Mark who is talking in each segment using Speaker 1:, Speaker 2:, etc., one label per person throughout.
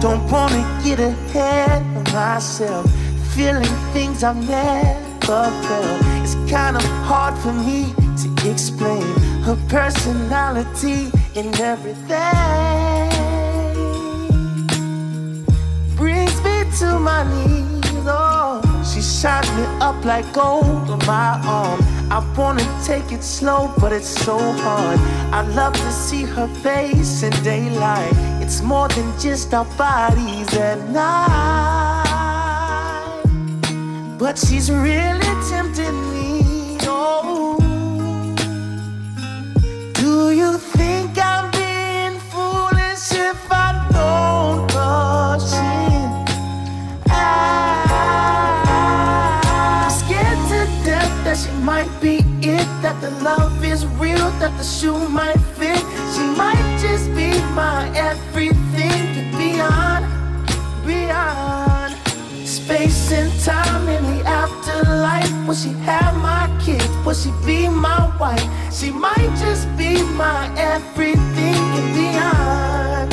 Speaker 1: Don't wanna get ahead of myself, feeling things I've never felt. It's kind of hard for me to explain her personality and everything. Brings me to my knees. Oh, she shines me up like gold on my arm. I wanna take it slow, but it's so hard. I love to see her face in daylight. It's more than just our bodies at night. But she's really tempting me. Oh, do you think I'm being foolish if I don't rush in? I'm scared to death that she might be it, that the love is real, that the shoe might be my everything and beyond, beyond space and time in the afterlife. Will she have my kids? Will she be my wife? She might just be my everything and beyond.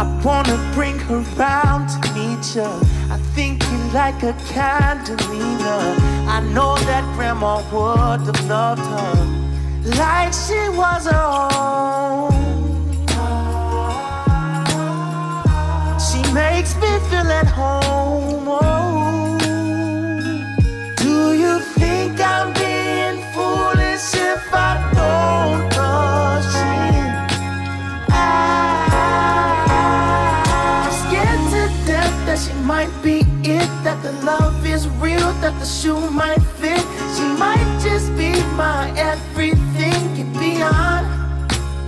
Speaker 1: I wanna bring her round to meet you. I think you like a candelina. I know that grandma would have loved her like she was her own. She makes me feel at home. Oh. Might be it, that the love is real, that the shoe might fit. She might just be my everything and beyond,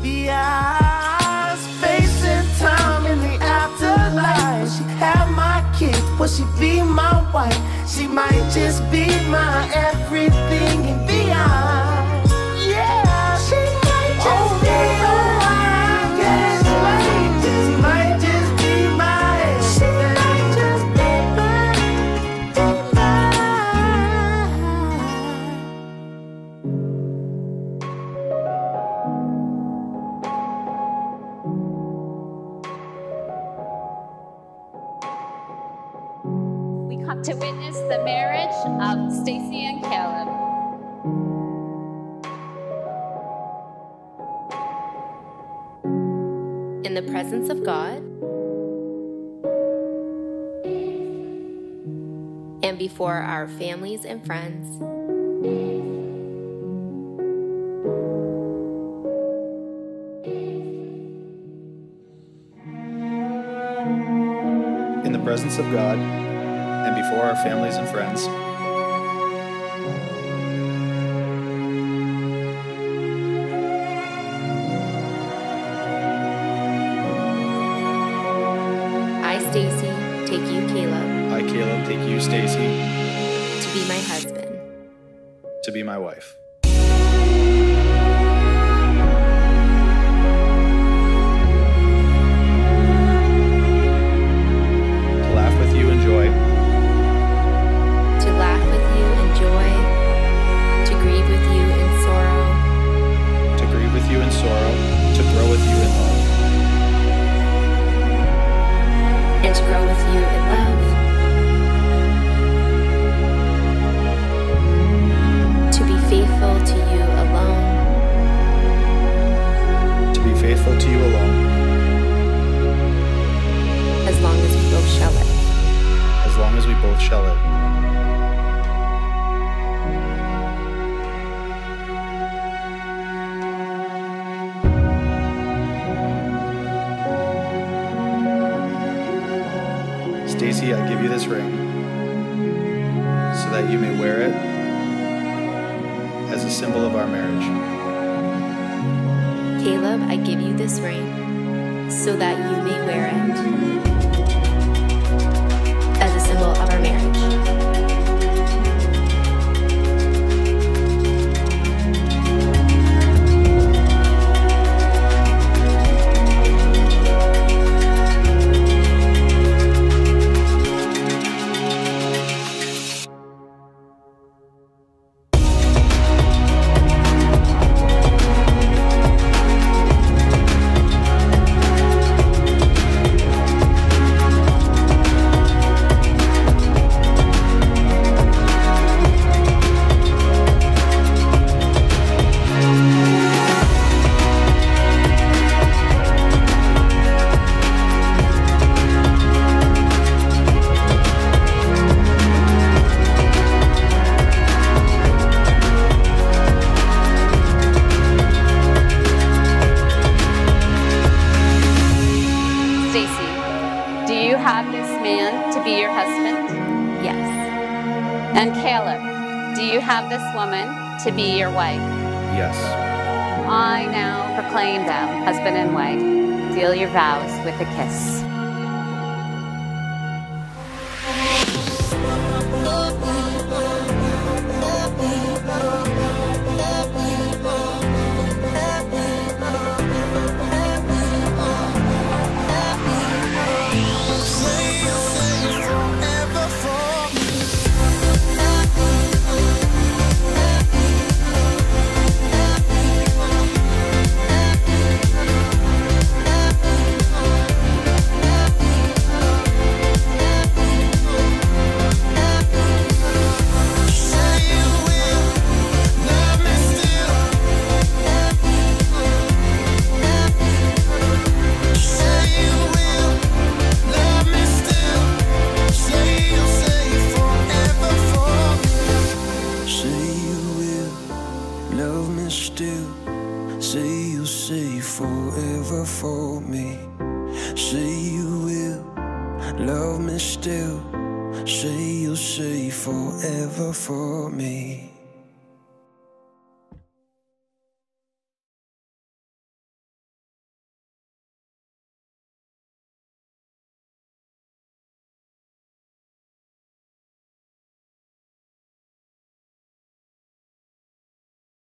Speaker 1: beyond space and time in the afterlife. Will she have my kids? Will she be my wife? She might just be my everything
Speaker 2: come to witness the marriage of Stacey and Caleb.
Speaker 3: in the presence of God and before our families and friends.
Speaker 4: in the presence of God and before our families and friends.
Speaker 3: I, Stacey, take you, Caleb,
Speaker 4: I, Caleb, take you, Stacey,
Speaker 3: to be my husband.
Speaker 4: to be my wife. I give you this ring so that you may wear it as a symbol of our marriage.
Speaker 3: Caleb, I give you this ring so that you may wear it this man to be your husband?
Speaker 1: Yes.
Speaker 2: And Caleb, do you have this woman to be your wife?
Speaker 4: Yes.
Speaker 2: I now proclaim them husband and wife. Seal your vows with a kiss.
Speaker 5: Say forever for me. Say you will love me still. Say you'll say forever for me.